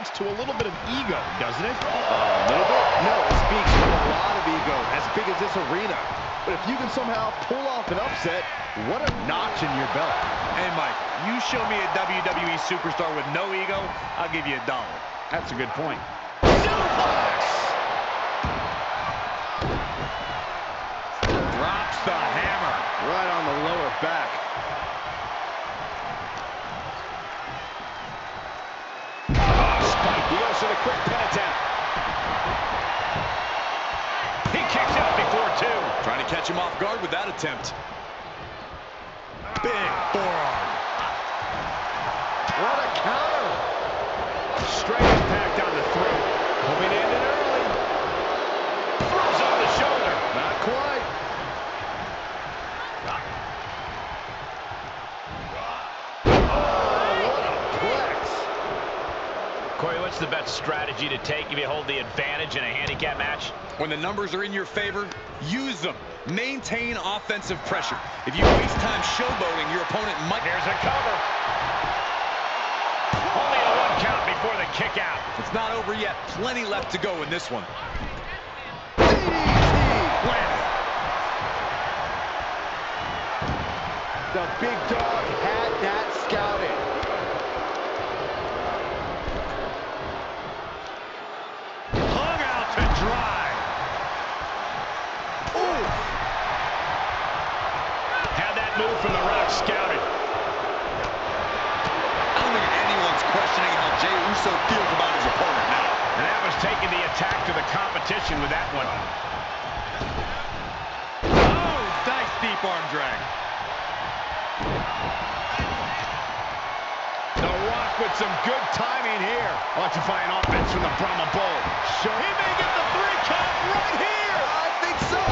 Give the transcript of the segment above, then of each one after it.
speaks to a little bit of ego, doesn't it? a little bit? No, it speaks to a lot of ego, as big as this arena. But if you can somehow pull off an upset, what a notch in your belt. Hey, Mike, you show me a WWE superstar with no ego, I'll give you a dollar. That's a good point. Suplex! Drops the hammer. Right on the lower back. Spike. He goes for the quick pin attempt. He kicks out before two. Trying to catch him off guard with that attempt. Big forearm. What a counter! Straight impact on the throat. To end it early. Throws on the shoulder. Not quite. Oh, what a plex. Corey, what's the best strategy to take if you hold the advantage in a handicap match? When the numbers are in your favor, use them. Maintain offensive pressure. If you waste time showboating, your opponent might... Here's a cover. Only a one count before the kick out. It's not over yet. Plenty left to go in this one. The big dog had that scouted. Hung out to dry. Ooh. Had that move from the Rock scouted. I don't think anyone's questioning how Jey Uso feels about his opponent now. And that was taking the attack to the competition with that one. Oh, nice deep arm drag. The Rock with some good timing here. Electrifying offense from the Brahma Bull. Show he may get the three count right here. I think so.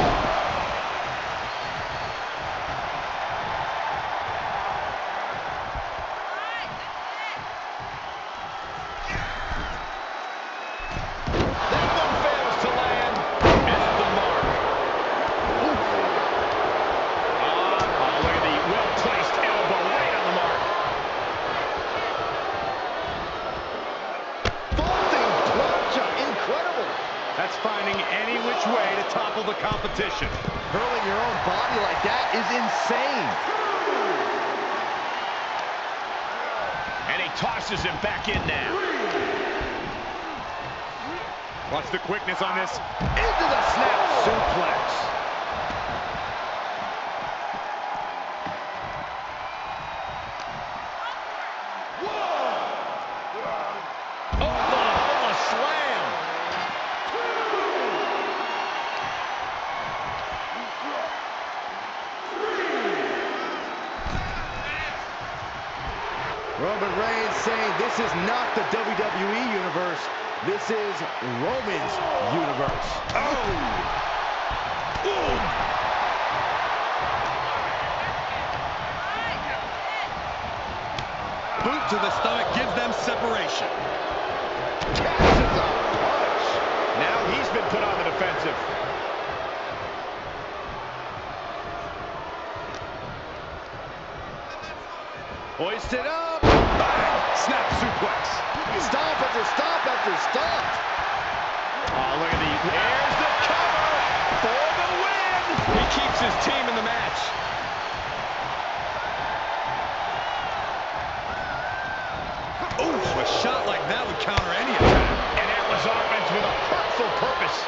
That's finding any which way to topple the competition. Hurling your own body like that is insane. And he tosses him back in now. Watch the quickness on this. Into the snap suplex. Oklahoma Roman Reigns saying this is not the WWE Universe. This is Roman's universe. Oh! Boot to the stomach gives them separation. Catches a punch. Now he's been put on the defensive. Hoisted up. After stomp after stomp. Oh, look at the, there's the cover for the win. He keeps his team in the match. Oof, a shot like that would counter any attack. And that was offense with a hurtful purpose.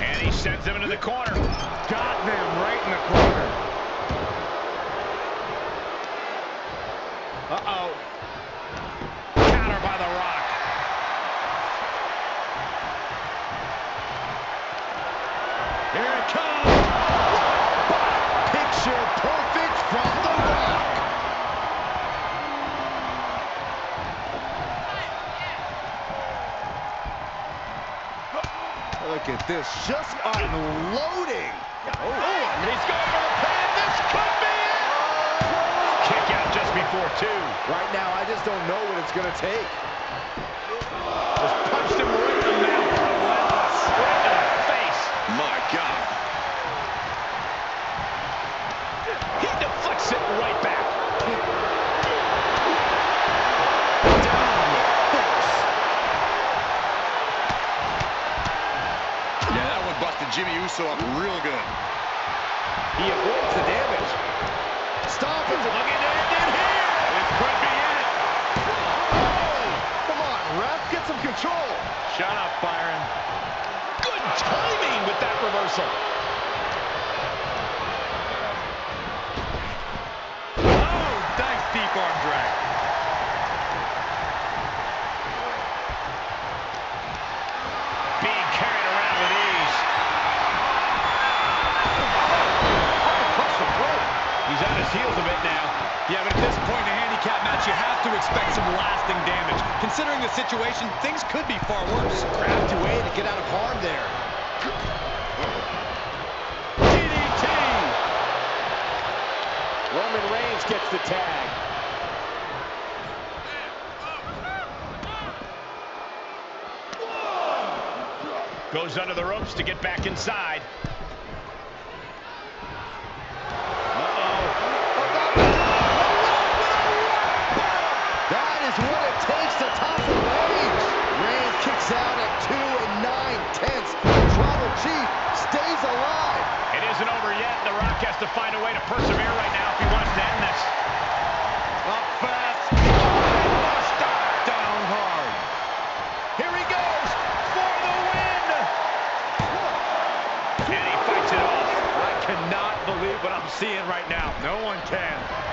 And he sends him into the corner. This, just unloading. Oh, and he's going for the pin. This could be it. Kick out just before two. Right now, I just don't know what it's going to take. Just punched him right in the mouth. Relentless. Right in the face. My God. He Jimmy Uso up real good. He avoids the damage. Stop it. Looking to end it here. This could be it. Oh, come on, ref. Get some control. Shut up, Byron. Good timing with that reversal. Oh, nice deep arm drag. Being carried around with ease. Push the throat. He's on his heels a bit now. Yeah, but at this point in a handicap match, you have to expect some lasting damage. Considering the situation, things could be far worse. Crafty way to get out of harm there. DDT. Roman Reigns gets the tag. Goes under the ropes to get back inside. Chief stays alive. It isn't over yet. The Rock has to find a way to persevere right now if he wants to end this. Up fast. Buster down hard. Here he goes for the win. And he fights it off. I cannot believe what I'm seeing right now. No one can.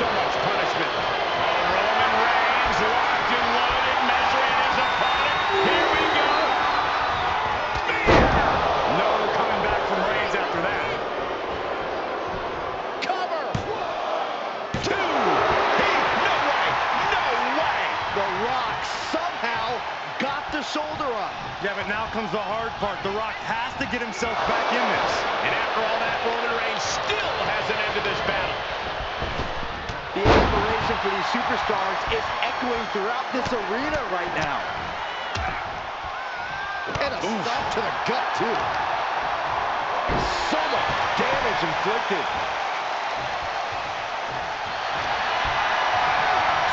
So much punishment. Oh, Roman Reigns locked and loaded, measuring his opponent. Here we go. No coming back from Reigns after that. Cover. Two. He, no way, no way. The Rock somehow got the shoulder up. Yeah, but now comes the hard part. The Rock has to get himself back in this. And after all that, Roman Reigns still hasn't ended this battle. Admiration for these superstars is echoing throughout this arena right now. And a stop to the gut, too. So much damage inflicted.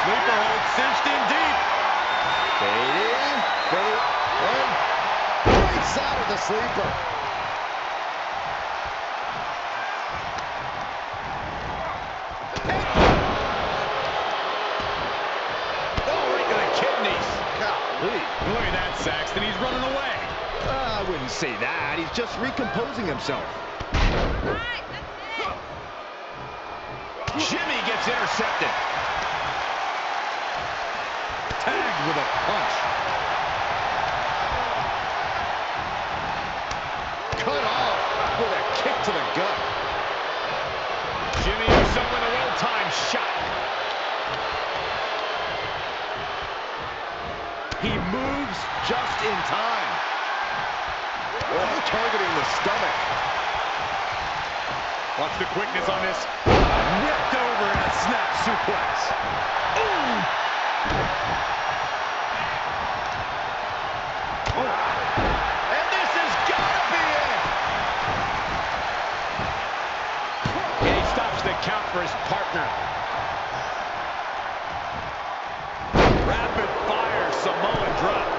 Sleeper hold cinched in deep. Fading, fade, and breaks out of the sleeper. Look at that, Saxton. He's running away. Uh, I wouldn't say that. He's just recomposing himself. Jimmy gets intercepted. Tagged with a punch. Cut off with a kick to the gut. Jimmy with a well-timed shot. He moves just in time. Oh, targeting the stomach. Watch the quickness on this. Whipped over in a snap suplex. And this has got to be it. And he stops the count for his partner. Samoan drop.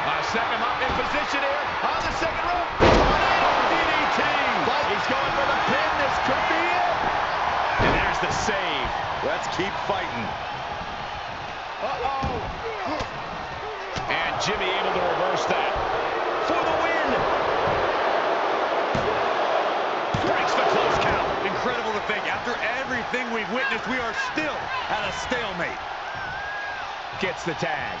Uh, him up in position here on the second rope. DDT. He's going for the pin. This could be it. And there's the save. Let's keep fighting. Uh-oh. And Jimmy able to reverse that. For the win. Breaks the close count. To think. After everything we've witnessed, we are still at a stalemate. Gets the tag.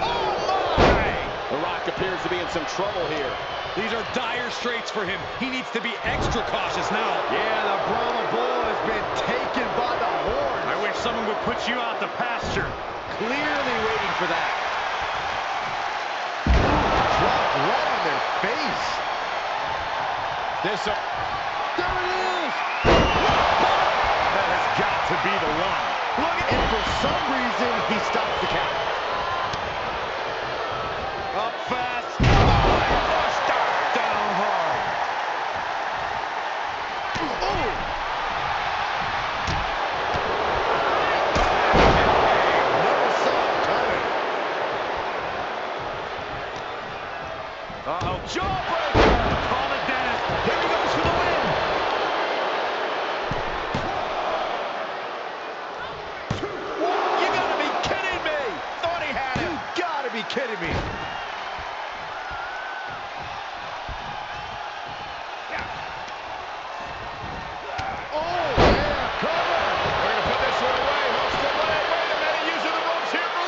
Oh, my! The Rock appears to be in some trouble here. These are dire straits for him. He needs to be extra cautious now. Yeah, the Brahma Bull has been taken by the horns. I wish someone would put you out to pasture. Clearly waiting for that. Face. This. There it is! That has got to be the one. Look at And for some reason, he stops the count. Up fast. Oh, Down hard. Never saw it coming. Uh-oh. Jawbreaker. Call it Dennis. Here he goes for the win. You gotta be kidding me. Thought he had him. You gotta be kidding me. Oh, yeah, cover! We're gonna put this one away. Hooks the leg. Wait a minute. Using the ropes here for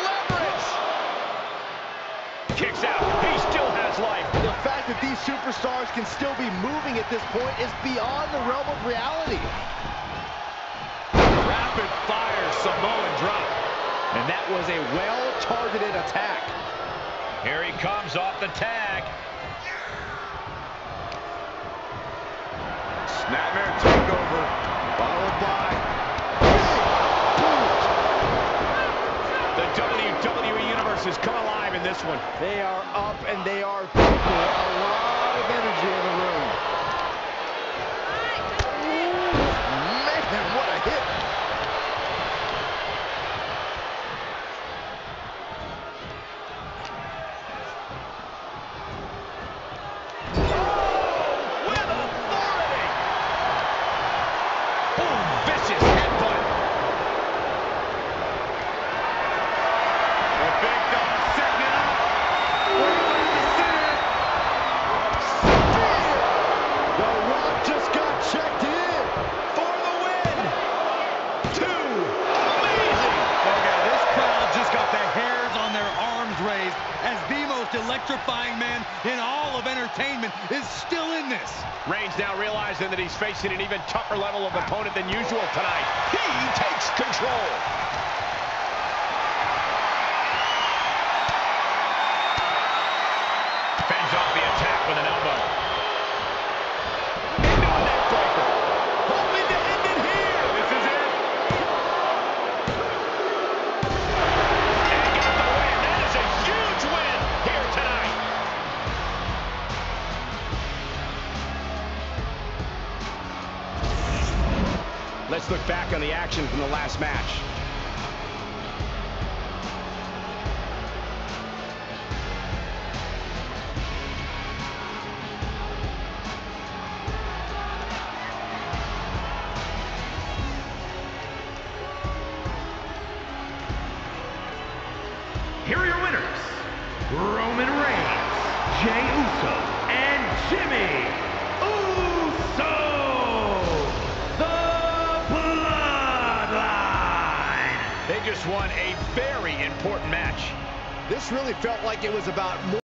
leverage. Kicks out. He still has life. The fact that these superstars can still be moving at this point is beyond the realm of reality. Rapid fire Samoan drop. And that was a well-targeted attack. Here he comes off the tag. Snapmare takeover, followed by the Has come alive in this one. They are up and they are people. A lot of energy in the room. As the most electrifying man in all of entertainment is still in this. Reigns now realizing that he's facing an even tougher level of opponent than usual tonight. He takes control. Let's look back on the action from the last match. Here are your winners, Roman Reigns, Jey Uso, and Jimmy Just won a very important match. This really felt like it was about more.